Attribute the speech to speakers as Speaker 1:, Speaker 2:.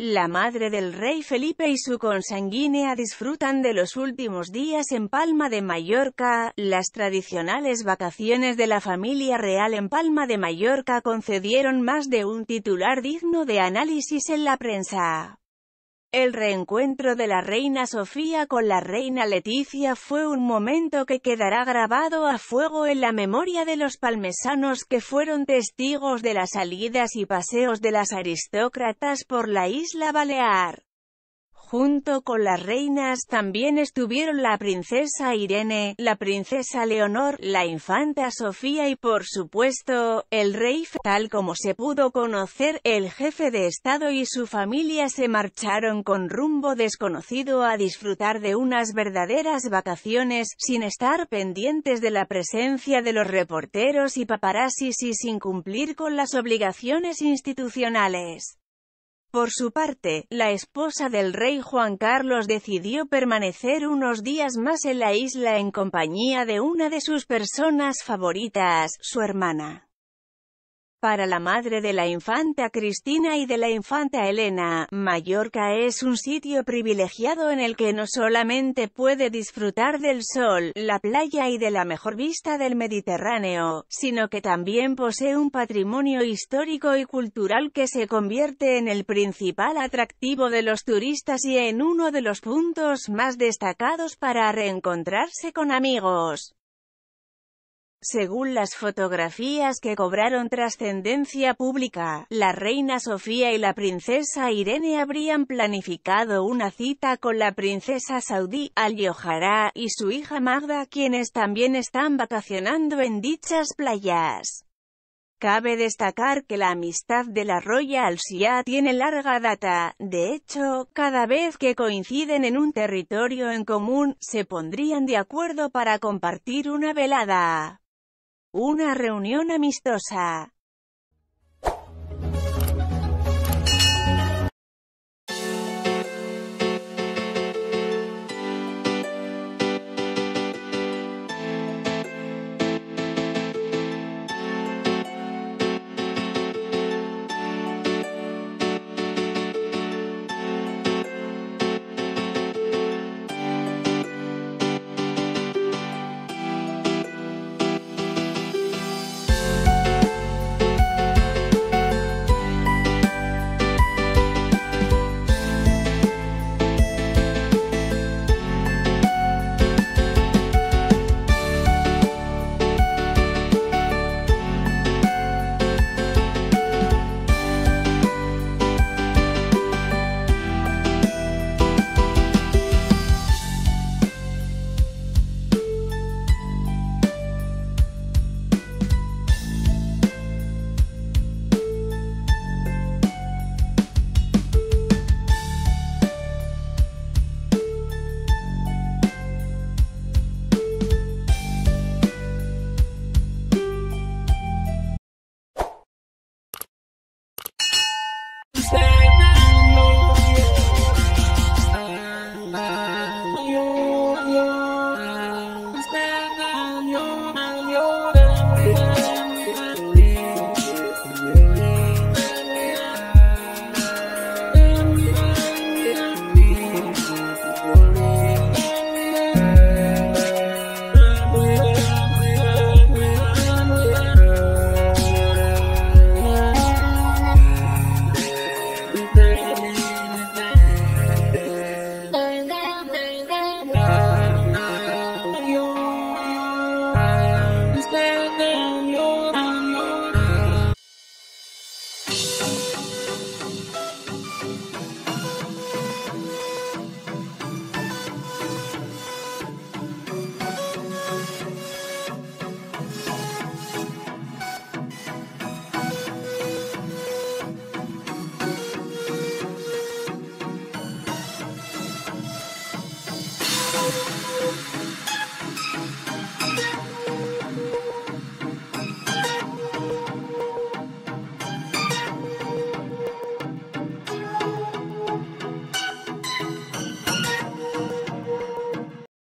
Speaker 1: La madre del rey Felipe y su consanguínea disfrutan de los últimos días en Palma de Mallorca. Las tradicionales vacaciones de la familia real en Palma de Mallorca concedieron más de un titular digno de análisis en la prensa. El reencuentro de la reina Sofía con la reina Leticia fue un momento que quedará grabado a fuego en la memoria de los palmesanos que fueron testigos de las salidas y paseos de las aristócratas por la isla Balear. Junto con las reinas también estuvieron la princesa Irene, la princesa Leonor, la infanta Sofía y por supuesto, el rey tal como se pudo conocer, el jefe de estado y su familia se marcharon con rumbo desconocido a disfrutar de unas verdaderas vacaciones, sin estar pendientes de la presencia de los reporteros y paparazzis y sin cumplir con las obligaciones institucionales. Por su parte, la esposa del rey Juan Carlos decidió permanecer unos días más en la isla en compañía de una de sus personas favoritas, su hermana. Para la madre de la infanta Cristina y de la infanta Elena, Mallorca es un sitio privilegiado en el que no solamente puede disfrutar del sol, la playa y de la mejor vista del Mediterráneo, sino que también posee un patrimonio histórico y cultural que se convierte en el principal atractivo de los turistas y en uno de los puntos más destacados para reencontrarse con amigos. Según las fotografías que cobraron trascendencia pública, la reina Sofía y la princesa Irene habrían planificado una cita con la princesa saudí, Al-Yohara, y su hija Magda, quienes también están vacacionando en dichas playas. Cabe destacar que la amistad de la Royal Sia tiene larga data, de hecho, cada vez que coinciden en un territorio en común, se pondrían de acuerdo para compartir una velada. Una reunión amistosa